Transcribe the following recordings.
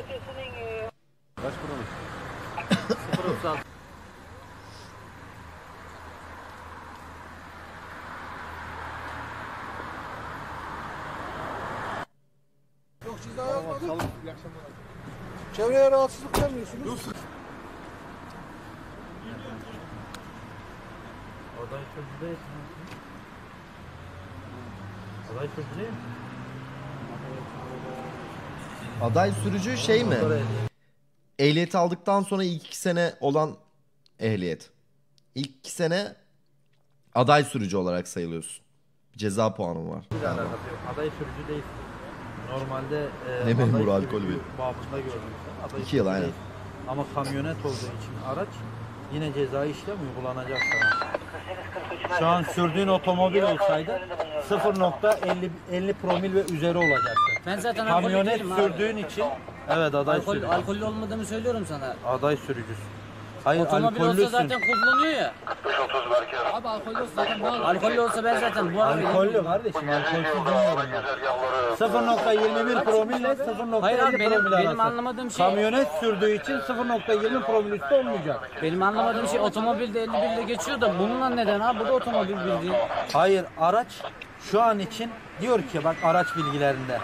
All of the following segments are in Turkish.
036. Yok ceza yazmadık. Çevreye rahatsızlık vermiyorsunuz. Aday sürücü değil. Aday sürücü değil mi? Aday sürücü şey mi? Ehliyeti aldıktan sonra ilk iki sene olan ehliyet. İlk iki sene aday sürücü olarak sayılıyorsun. Ceza puanın var. Bir alakası yok. Aday sürücü değil. Normalde e, Ne memuru, aday alkol bir. babında gördüm. İki yıl, aynen. değil. Ama kamyonet olduğu için araç yine cezai işlem uygulanacak sana. Şu an sürdüğün otomobil olsaydı 0.50 50 promil ve üzeri olacaktı. Ben zaten alkollü Kamyonet değilim abi. sürdüğün için evet aday Alkol, sürücü. alkollü olmadığımı söylüyorum sana. Aday sürücüsü. Hayır Otomobil olsa alkollüsün. zaten kullanıyor ya. Abi alkollü olsa zaten bu Alkollü olsa ben zaten bu arabayı... Alkollü kardeşim alkolsüz demiyorum ben. 0.21 promille 0.50 Hayır abi benim, promil benim arası. anlamadığım şey... Kamyonet sürdüğü için 0.20 promil üstü olmayacak. Benim anlamadığım şey otomobilde 51 ile geçiyor da bununla neden abi? Bu da otomobil bildiğin. Hayır araç şu an için diyor ki bak araç bilgilerinde.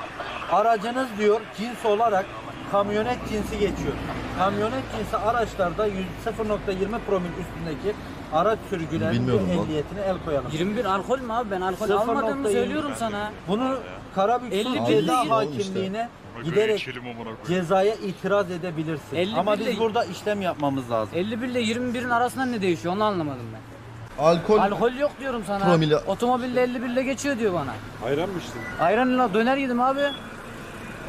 Aracınız diyor cins olarak kamyonet cinsi geçiyor. Kamyonet cinsi araçlarda yüz- 0.20 promil üstündeki araç sürücülerinin Bilmiyorum lan. ehliyetine el koyalım. 21 alkol mü abi? Ben alkol 0.20 almadığımı söylüyorum sana. Bunu Karabük'ün 51 ceza değil. hakimliğine giderek cezaya itiraz edebilirsin. 51 Ama biz burada işlem yapmamız lazım. 51 ile 21'in arasında ne değişiyor onu anlamadım ben. Alkol Alkol yok diyorum sana. Promili- Otomobilde 51 ile geçiyor diyor bana. Ayran mı içtin? Ayranla döner yedim abi.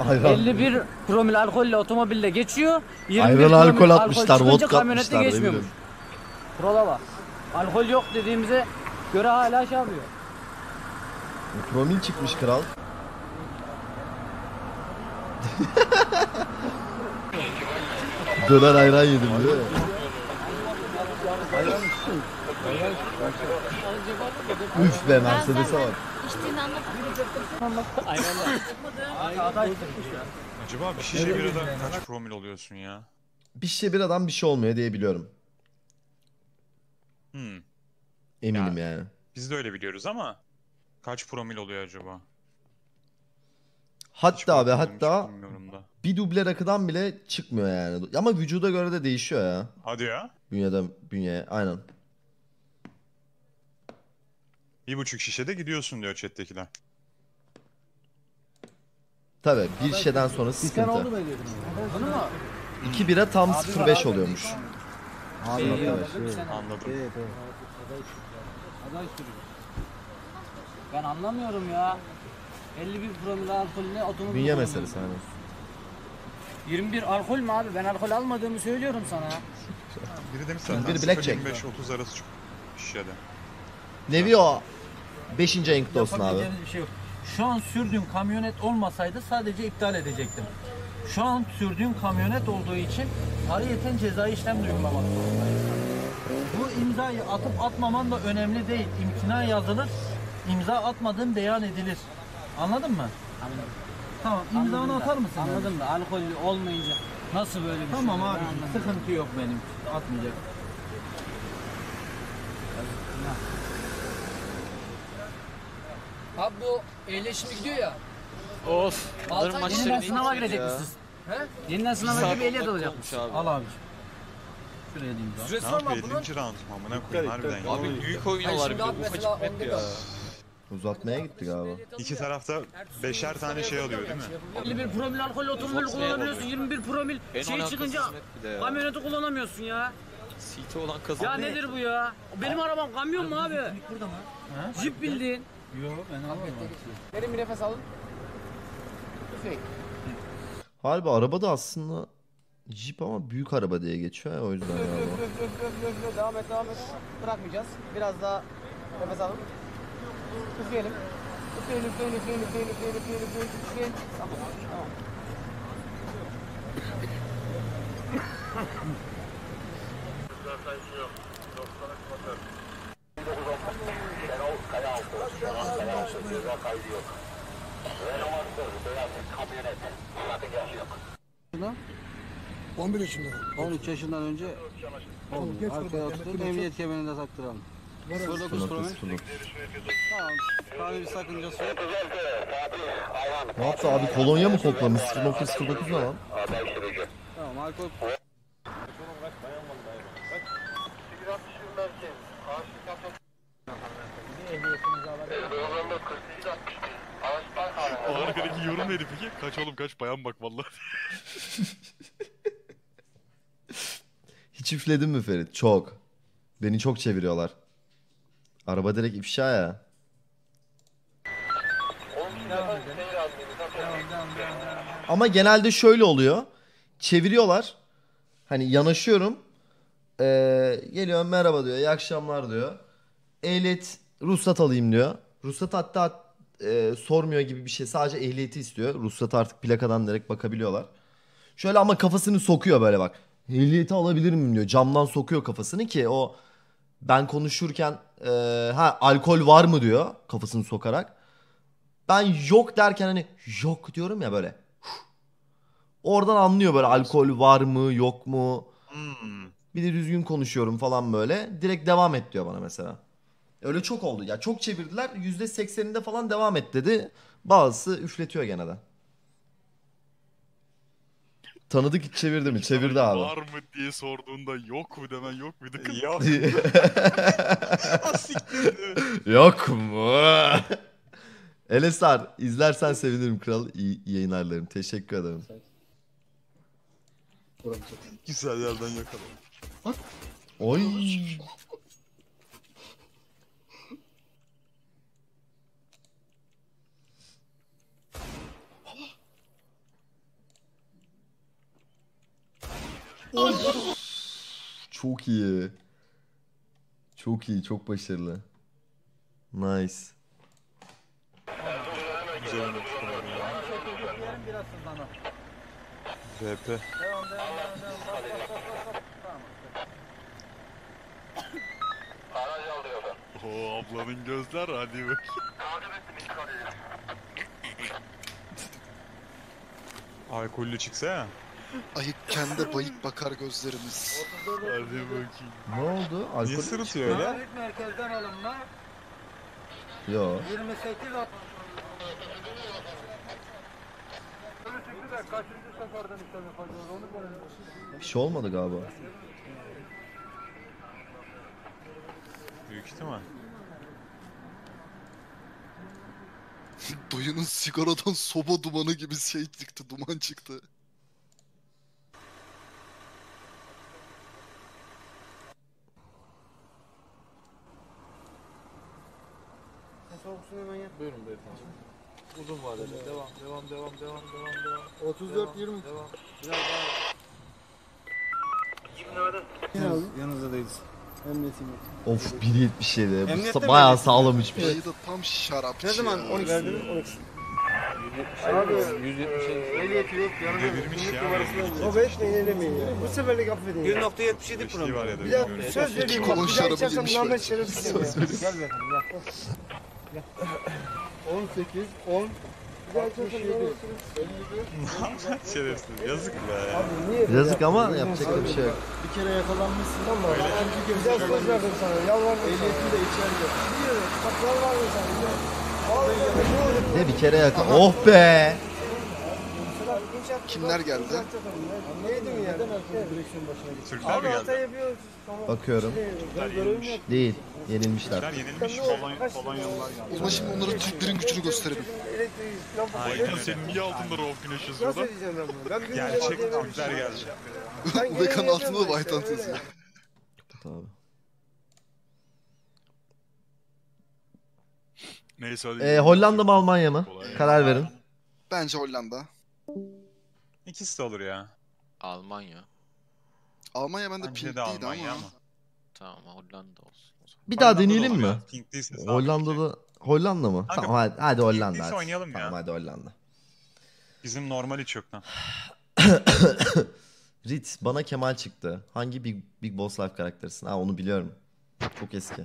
ayran. 51 promil alkolle otomobille geçiyor. 21 Ayran promil alkol atmışlar, çıkınca vodka kamyonette atmışlar, ne geçmiyormuş. bileyim. Kurala bak. Alkol yok dediğimize göre hala şey yapıyor. Promil çıkmış kral. Döner ayran yedim değil mi? Üf be Mercedes'e bak. İçtiğini anlatmadım. Acaba bir şişe birada kaç promil oluyorsun ya? Bir şişe bir adam bir şey olmuyor diye biliyorum. Hmm. Eminim yani. Biz de öyle biliyoruz ama kaç promil oluyor acaba? Hatta hiç hatta bilmiyorum da. bir duble rakıdan bile çıkmıyor yani. Ama vücuda göre de değişiyor ya. Hadi ya. Bünyeden bünyeye aynen. Bir buçuk şişede gidiyorsun diyor chat'tekiler. Tabi bir şişeden sonra sıkıntı. Bunu mu? İki bira tam 0.5 oluyormuş. Şey, sen- Anladım. Aday sürücü. Ben anlamıyorum ya. 51 promil alkolüne otomobil Bünye kullanıyor. meselesi hani. 21 alkol mü abi? Ben alkol almadığımı söylüyorum sana. Biri demiş zaten Bir blackjack. 25-30 arası çok şişede. Nevi o. 5. ayın kutlu olsun abi. Yapabileceğimiz bir şey yok. Şu an sürdüğüm kamyonet olmasaydı sadece iptal edecektim. Şu an sürdüğüm kamyonet olduğu için ayrıyeten cezai işlem zorundayım. Bu imzayı atıp atmaman da önemli değil. İmtina yazılır, imza atmadığın beyan edilir. Anladın mı? Anladım. Tamam, imzanı Anladım da, atar mısın? Anladım da alkollü olmayınca nasıl böyle bir Tamam şey? abi, Ben anlamadım. sıkıntı yok benim. Atmayacak. Abi bu eğleşimi gidiyor ya. Of. Bunların Altay maçları Yeniden ne sınava gidecek girecek ya? misiniz? He? Yeniden sınava girip ehliyet alacakmış. abi. Al. Şuraya. Ne Süresi var mı abi yapıyor? bunun? 50. round mu? Amına koyayım harbiden ya. Abi büyük oynuyorlar şimdi bir de abi ufacık mesela map onda ya. Uzatmaya gitti galiba. İki tarafta beşer tane şey alıyor değil mi? 51 promil alkol otomobil yapalım? 21 promil En şey alakasız çıkınca map bir de ya. kamyoneti kullanamıyorsun ya. CT olan. Ya nedir bu ya? Benim arabam kamyon mu abi? Burada mı? Jip bildiğin. Yok ben almadım. Derin bir nefes alın. Üfleyin. Harbi araba da aslında Jeep ama büyük araba diye geçiyor ya o yüzden galiba. Devam et, devam et. Bırakmayacağız. Biraz daha nefes alın. Üfleyelim. Üfleyin, üfleyin, üfleyin, üfleyin, üfleyin, üfleyin, üfleyin, üfleyin. Tamam, tamam. 11 yaşında. 13 yaşından önce arkaya ki emniyet kemerinde taktıralım. Var abi. 09 promil. 0909. Tamam. Kanun bir sakıncası yok. Ne yaptı abi kolonya mı koklamış? 0909 ne lan? Tamam alkol Arkadaki yorum neydi peki? Kaç oğlum kaç bayan bak vallahi. Hiç üfledin mi Ferit? Çok. Beni çok çeviriyorlar. Araba direkt ifşa ya. Ama genelde şöyle oluyor. Çeviriyorlar. Hani yanaşıyorum. Ee, geliyor merhaba diyor. İyi akşamlar diyor. Ehliyet ruhsat alayım diyor. Ruhsat hatta e, sormuyor gibi bir şey. Sadece ehliyeti istiyor. Ruhsat artık plakadan direkt bakabiliyorlar. Şöyle ama kafasını sokuyor böyle bak. Ehliyeti alabilir miyim diyor. Camdan sokuyor kafasını ki o ben konuşurken e, ha alkol var mı diyor kafasını sokarak. Ben yok derken hani yok diyorum ya böyle. Oradan anlıyor böyle alkol var mı yok mu. Hmm. Bir de düzgün konuşuyorum falan böyle. Direkt devam et diyor bana mesela. Öyle çok oldu. Ya çok çevirdiler. %80'inde falan devam et dedi. Bazısı üfletiyor gene de. Tanıdık hiç çevirdi mi? Çevirdi abi. Var mı diye sorduğunda yok mu demen yok muydu kız? Yok. Yok mu? Elesar izlersen sevinirim kral. İyi yayınlar dilerim. Teşekkür ederim. Güzel yerden yakaladım. Oy. Çok iyi. Çok iyi, çok başarılı. Nice. Güzel. VP. Oo ablanın gözler hadi bak. Alkollü çıksa ya. Ayıkken de bayık bakar gözlerimiz. Hadi bakayım. Ne oldu? Alkol Niye sırıtıyor öyle? Trafik merkezden alınma. Yo. 28 at. Kaçıncı seferden işlem yapacağız onu görelim. Bir şey olmadı galiba. Büyük ihtimal. Dayının sigaradan soba dumanı gibi şey çıktı, duman çıktı. Soğuk su hemen yap. Buyurun beyefendi. Uzun vadede. Devam, devam, devam, devam, devam, devam. 34 20. Devam. Yanınızda değiliz. Emniyetim yok. Of 1.77. Bu Emniyette sa- mi bayağı sağlam şey. Dayı da tam şarapçı Ne zaman? ya. 12 verdiniz? 12. Abi 170 Ehliyeti yok. Yanında Devirmiş ya. O 5 ne eylemeyin ya. Bu seferlik affedin ya. 1.77 Bir promil. şey var ya da Bir daha söz vereyim bak. Kolon Bir daha şarabı içersem namet şerefsiz ya. Gel gel. 18, 10, 67, 51. Şerefsiz. Yazık be. Abi niye? Yazık ama yapacak da bir şey yok. Bir kere yakalanmışsın ama ikinci kez güzel söz verdim sana. Yalvardım Ehliyetini de içeride. Biliyorum. Bak yalvardım sana. Ne bir kere yakın. Oh be. Kimler geldi? Neydim ya? Başına git. Türkler mi geldi? Bakıyorum. Değil. Yenilmişler. Türkler yenilmiş. Polonyalılar O zaman şimdi onlara Türklerin gücünü gösterelim. Aynen öyle. Senin niye altında rauf güneş Nasıl yazıyor lan? edeceğim ben bunu? Ben bir Gerçek Türkler geldi. Ubekan'ın altında da yapıyorum White Hunt işte, yazıyor. Abi. Neyse hadi. Ee, Hollanda mı Almanya mı? Karar verin. Bence Hollanda. İkisi de olur ya. Almanya. Almanya bende Bence pink de değildi Almanya ama. ama. Tamam Hollanda olsun. o zaman. Bir daha Hollanda'da deneyelim olur mi? ya. Pink değilse daha pink. Hollanda'da Hollanda mı? Kanka, Tamam hadi, hadi Hollanda. Pinkliyse Hadi. oynayalım ya. Tamam hadi Hollanda. Bizim normal hiç yok lan. Rit bana Kemal çıktı. Hangi Big, Big Boss Life karakterisin? Ha onu biliyorum. Çok eski.